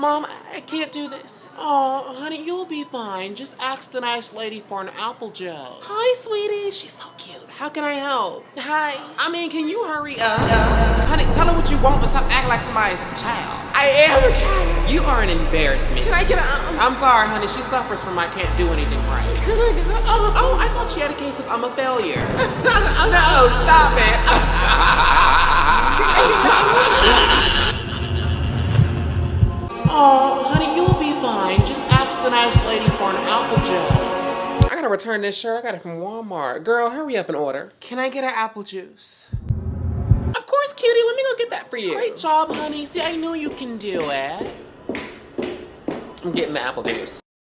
Mom, I can't do this. Oh, honey, you'll be fine. Just ask the nice lady for an apple juice. Hi, sweetie. She's so cute. How can I help? Hi. I mean, can you hurry up? Honey, tell her what you want and stop acting like somebody's child. I am a child. You are an embarrassment. Can I get a um? I'm sorry, honey. She suffers from I can't do anything right. Can I get a um? Oh, I thought she had a case of I'm a failure. No, no, stop it. Oh, honey, you'll be fine. Just ask the nice lady for an apple juice. I gotta return this shirt. I got it from Walmart. Girl, hurry up and order. Can I get an apple juice? Of course, cutie. Let me go get that for you. Great job, honey. See, I knew you can do it. I'm getting the apple juice.